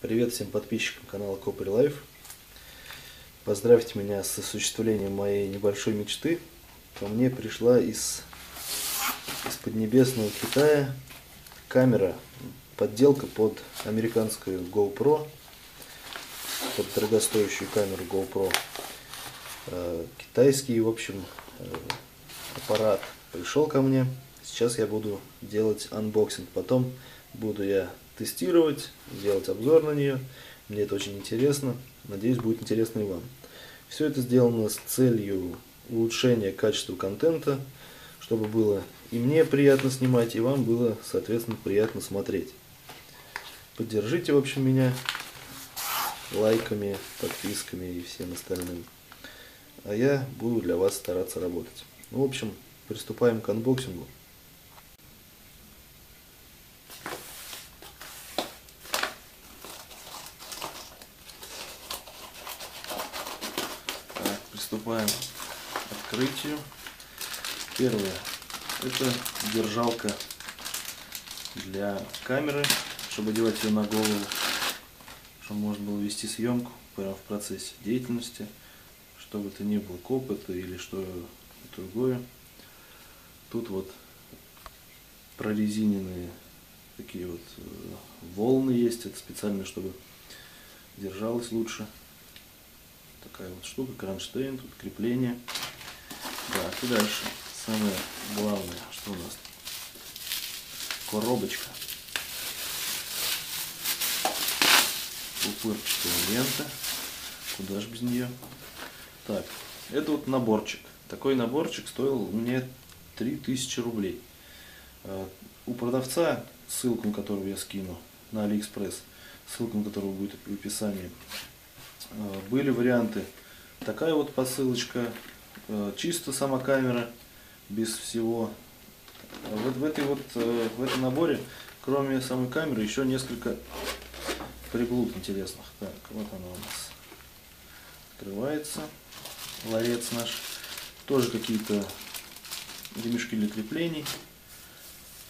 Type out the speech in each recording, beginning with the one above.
Привет всем подписчикам канала Copri Life. Поздравьте меня с осуществлением моей небольшой мечты. Ко мне пришла из, из Поднебесного Китая камера, подделка под американскую GoPro, под дорогостоящую камеру GoPro. Э, китайский, в общем, э, аппарат пришел ко мне. Сейчас я буду делать анбоксинг. Потом буду я тестировать, делать обзор на нее. Мне это очень интересно. Надеюсь, будет интересно и вам. Все это сделано с целью улучшения качества контента, чтобы было и мне приятно снимать, и вам было, соответственно, приятно смотреть. Поддержите, в общем, меня лайками, подписками и всем остальным. А я буду для вас стараться работать. Ну, в общем, приступаем к анбоксингу. Так, приступаем к открытию. Первое. Это держалка для камеры, чтобы делать ее на голову, чтобы можно было вести съемку прямо в процессе деятельности, чтобы это не было копота или что другое. Тут вот прорезиненные такие вот э, волны есть, это специально, чтобы держалось лучше. Такая вот штука, кронштейн, тут крепление. Так, и дальше. Самое главное, что у нас? Коробочка. Пупырчатая лента. Куда же без нее? Так, это вот наборчик. Такой наборчик стоил мне 3000 рублей. Э, у продавца, ссылку на которую я скину, на Алиэкспресс, ссылка на которую будет в описании, были варианты. Такая вот посылочка, э, чисто сама камера, без всего. Вот в, этой вот, в этом наборе, кроме самой камеры, еще несколько приблуд интересных. Так, вот она у нас открывается, ларец наш. Тоже какие-то ремешки для креплений.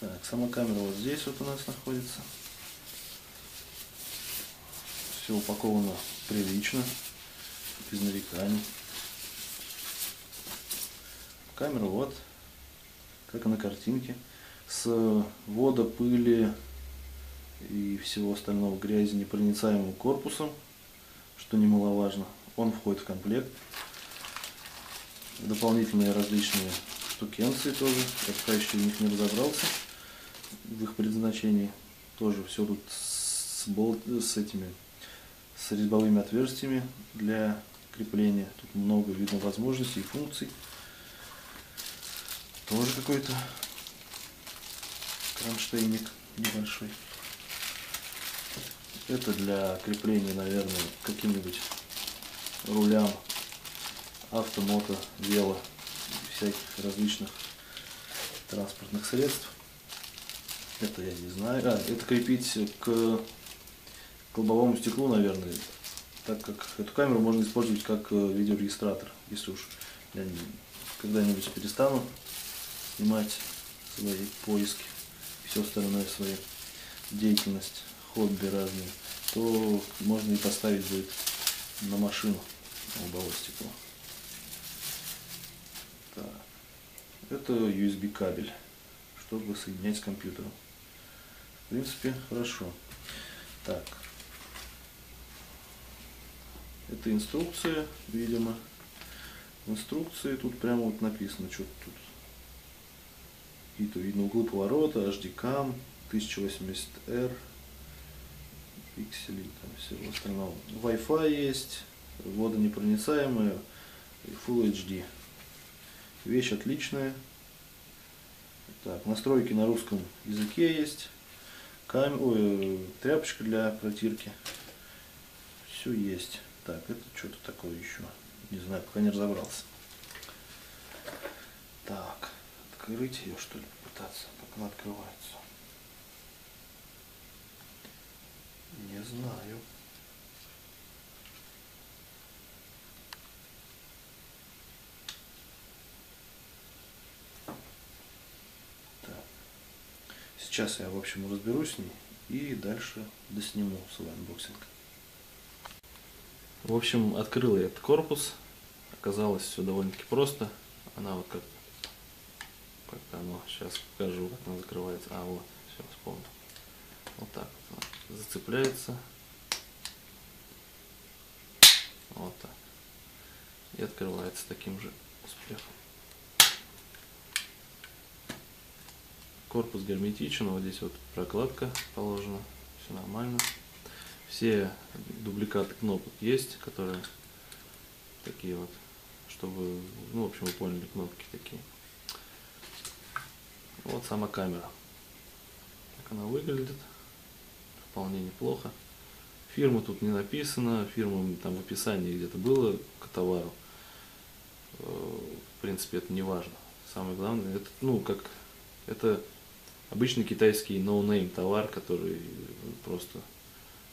Так, сама камера вот здесь вот у нас находится. Все упаковано прилично, без нареканий. Камера вот, как и на картинке, с вода, пыли и всего остального грязи непроницаемым корпусом, что немаловажно. Он входит в комплект дополнительные различные штукенции тоже. Я пока еще в них не разобрался в их предназначении. Тоже все тут с, болт, с этими с резьбовыми отверстиями для крепления. Тут много видно возможностей и функций. Тоже какой-то кронштейник небольшой. Это для крепления, наверное, каким-нибудь рулям авто, мото, вело, всяких различных транспортных средств. Это я не знаю. А, это крепить к, лобовому стеклу, наверное, так как эту камеру можно использовать как э, видеорегистратор, если уж я когда-нибудь перестану снимать свои поиски, все остальное свои деятельность, хобби разные, то можно и поставить будет на машину лобовое стекло. Это USB кабель, чтобы соединять с компьютером. В принципе, хорошо. Так. Это инструкция, видимо. Инструкции тут прямо вот написано, что тут. Какие-то видно углы поворота, HDCAM, 1080R, пикселей, там всего остального. Wi-Fi есть, водонепроницаемая и Full HD. Вещь отличная. Так, настройки на русском языке есть. Кам... Ой, тряпочка для протирки. Все есть. Так, это что-то такое еще. Не знаю, пока не разобрался. Так, открыть ее что ли попытаться, как она открывается. Не знаю. Сейчас я, в общем, разберусь с ней и дальше досниму свой анбоксинг. В общем, открыл я этот корпус. Оказалось все довольно-таки просто. Она вот как как оно, сейчас покажу, как она закрывается. А, вот, все, вспомнил. Вот так вот зацепляется. Вот так. И открывается таким же успехом. Корпус герметичен, вот здесь вот прокладка положена, все нормально. Все дубликаты кнопок есть, которые такие вот, чтобы, ну, в общем, вы поняли, кнопки такие. Вот сама камера. Как она выглядит. Вполне неплохо. Фирма тут не написана, фирма там в описании где-то было к товару. Э, в принципе, это не важно. Самое главное, это, ну, как, это обычный китайский no-name товар, который просто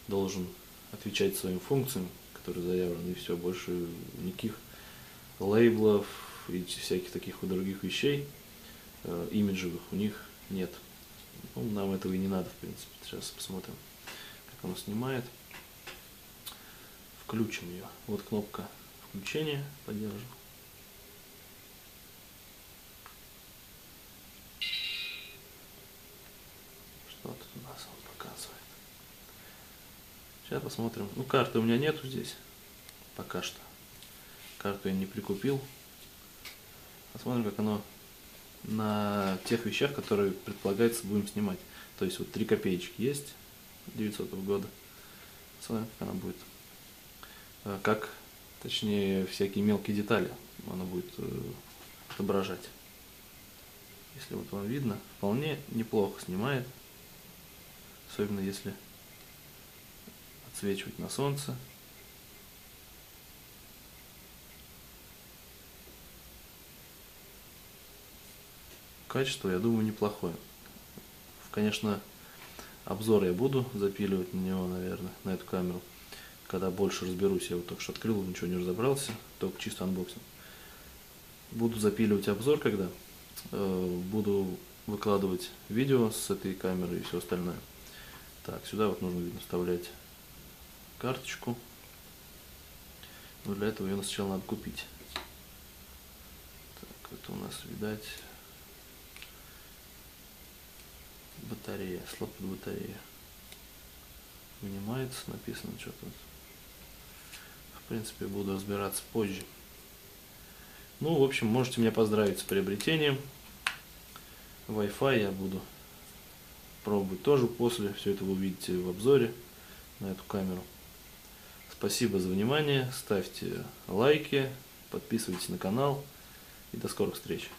должен отвечать своим функциям, которые заявлены, и все, больше никаких лейблов и всяких таких вот других вещей э, имиджевых у них нет. Ну, нам этого и не надо, в принципе. Сейчас посмотрим, как оно снимает. Включим ее. Вот кнопка включения, поддержим. Что тут у нас он показывает? Сейчас посмотрим. Ну, карты у меня нету здесь. Пока что. Карту я не прикупил. Посмотрим, как оно на тех вещах, которые предполагается будем снимать. То есть вот 3 копеечки есть 900 года. Посмотрим, как она будет. Э, как, точнее, всякие мелкие детали она будет э, отображать. Если вот вам видно, вполне неплохо снимает. Особенно если отсвечивать на солнце. Качество, я думаю, неплохое. Конечно, обзор я буду запиливать на него, наверное, на эту камеру. Когда больше разберусь, я вот только что открыл, ничего не разобрался, только чисто анбоксинг. Буду запиливать обзор, когда э, буду выкладывать видео с этой камеры и все остальное. Так, сюда вот нужно, видно, вставлять карточку. Но для этого ее сначала надо купить. Так, это у нас, видать, батарея, слот под батарею. Вынимается, написано что тут. В принципе, буду разбираться позже. Ну, в общем, можете меня поздравить с приобретением. Wi-Fi я буду пробовать тоже после. Все это вы увидите в обзоре на эту камеру. Спасибо за внимание. Ставьте лайки, подписывайтесь на канал. И до скорых встреч.